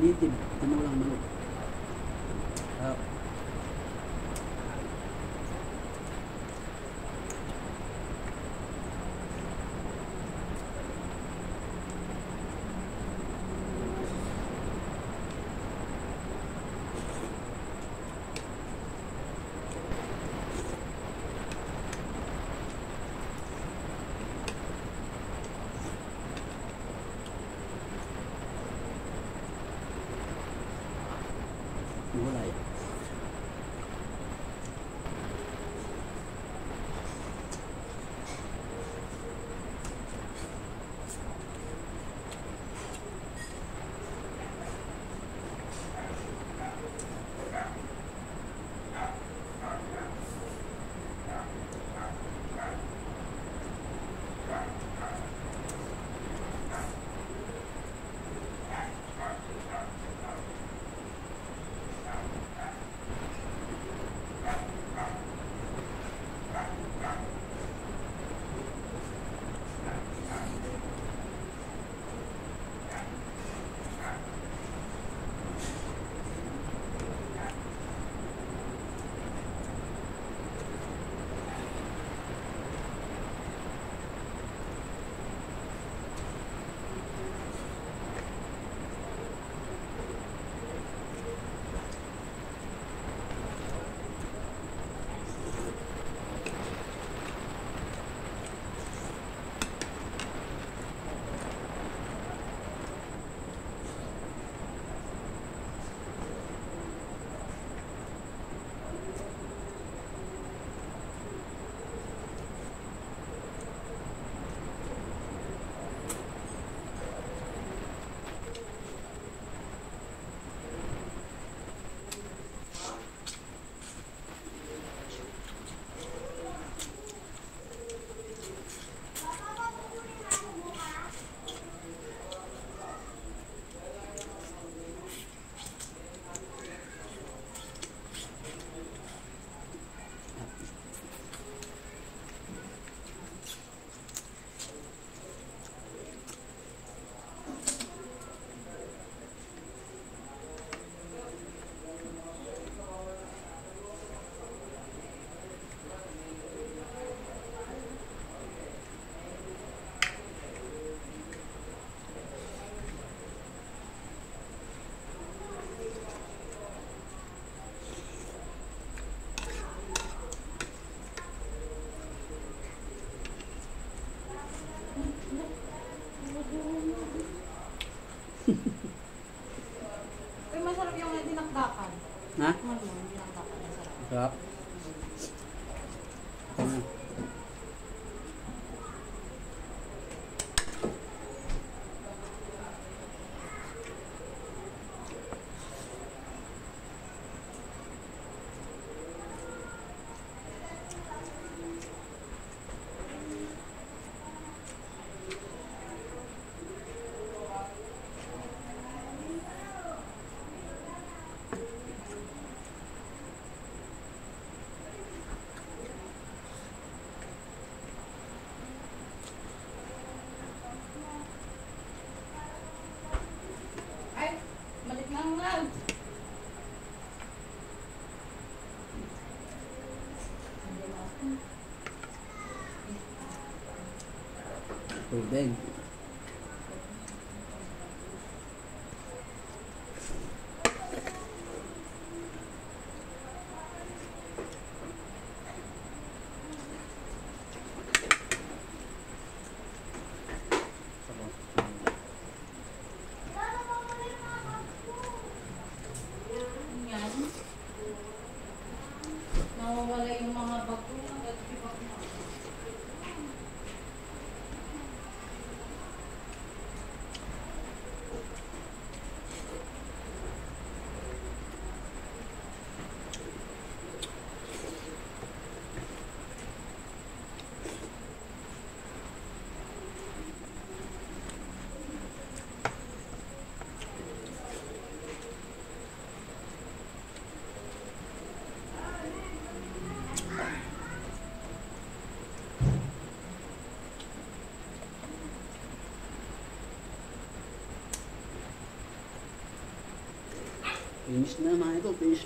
Native, tinulang manok. Ah, 由来 Mm. Finish na mga ito, finish.